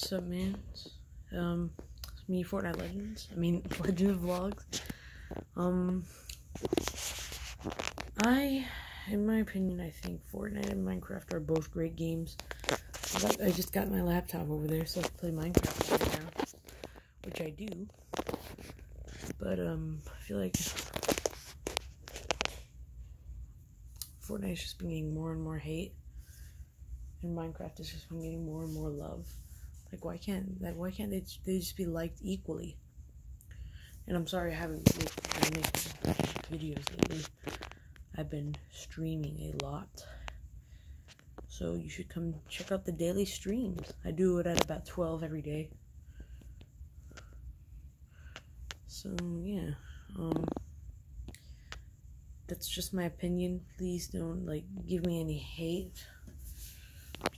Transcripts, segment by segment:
What's up, man? Um, it's me, Fortnite Legends. I mean, Legend of Vlogs. Um, I, in my opinion, I think Fortnite and Minecraft are both great games. I, I just got my laptop over there, so I can play Minecraft right now, which I do. But um, I feel like Fortnite's just been getting more and more hate, and Minecraft has just been getting more and more love. Like, why can't like why can't they they just be liked equally? And I'm sorry I haven't making videos lately. I've been streaming a lot. So you should come check out the daily streams. I do it at about 12 every day. So yeah, um that's just my opinion. Please don't like give me any hate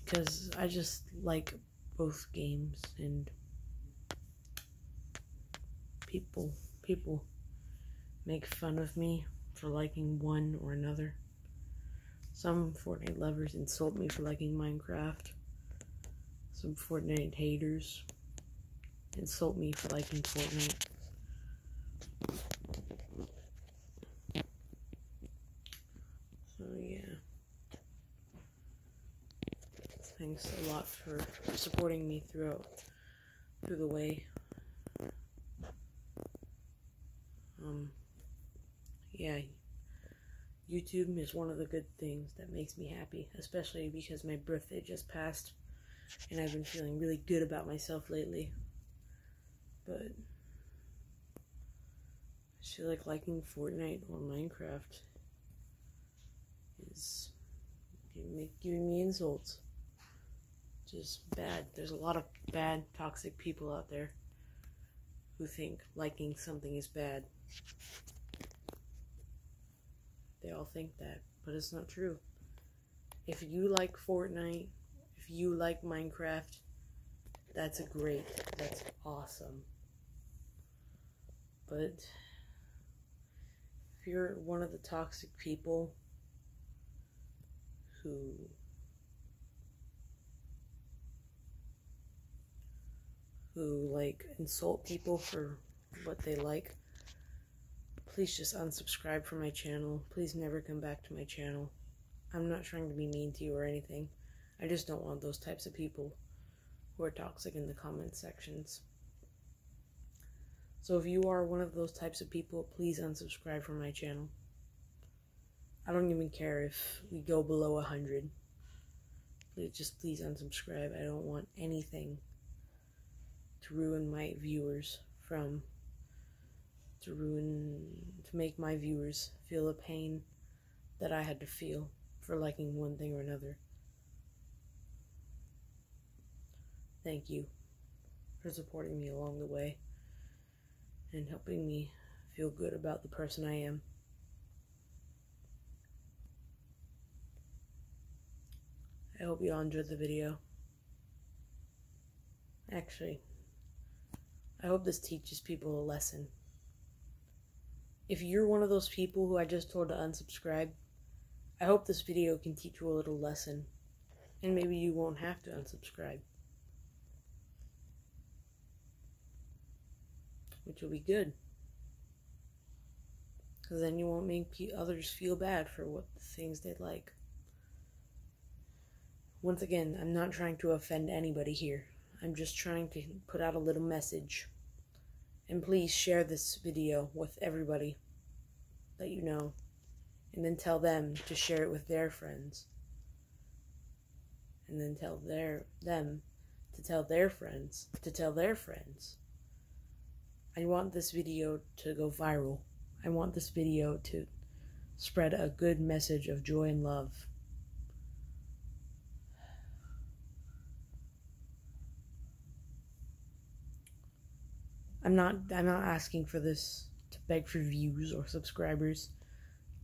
because I just like both games and people people make fun of me for liking one or another. Some Fortnite lovers insult me for liking Minecraft. Some Fortnite haters insult me for liking Fortnite. So yeah. Thanks a lot for supporting me throughout through the way. Um yeah, YouTube is one of the good things that makes me happy, especially because my birthday just passed and I've been feeling really good about myself lately. But I feel like liking Fortnite or Minecraft is giving me insults. Just bad. There's a lot of bad, toxic people out there who think liking something is bad. They all think that, but it's not true. If you like Fortnite, if you like Minecraft, that's great, that's awesome. But if you're one of the toxic people who who like insult people for what they like, please just unsubscribe from my channel. Please never come back to my channel. I'm not trying to be mean to you or anything. I just don't want those types of people who are toxic in the comment sections. So if you are one of those types of people, please unsubscribe from my channel. I don't even care if we go below 100. Please, just please unsubscribe. I don't want anything to ruin my viewers from to ruin to make my viewers feel the pain that I had to feel for liking one thing or another. Thank you for supporting me along the way and helping me feel good about the person I am. I hope you all enjoyed the video. Actually, I hope this teaches people a lesson. If you're one of those people who I just told to unsubscribe, I hope this video can teach you a little lesson. And maybe you won't have to unsubscribe. Which will be good. Because then you won't make others feel bad for what the things they like. Once again, I'm not trying to offend anybody here. I'm just trying to put out a little message. And please share this video with everybody that you know. And then tell them to share it with their friends. And then tell their them to tell their friends to tell their friends. I want this video to go viral. I want this video to spread a good message of joy and love. I'm not I'm not asking for this to beg for views or subscribers.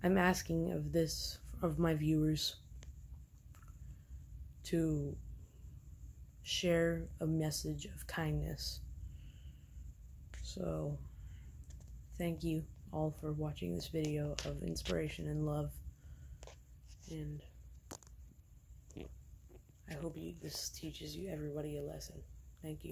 I'm asking of this of my viewers to share a message of kindness. So thank you all for watching this video of inspiration and love. And I hope you, this teaches you everybody a lesson. Thank you.